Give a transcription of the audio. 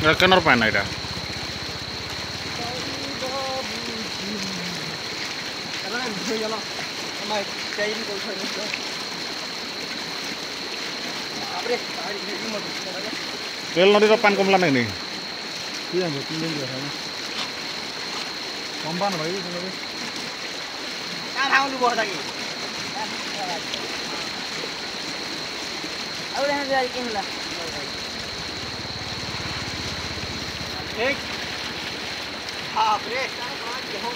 এটা কেনার পায় না এটা তেল নদীর পান কমলা নাই নি কি জানো তিন দিন ধরে কমবা না ভাই তুমি और यहाँ से आइए एक। हाँ ब्रेक। पाँच गेहूँ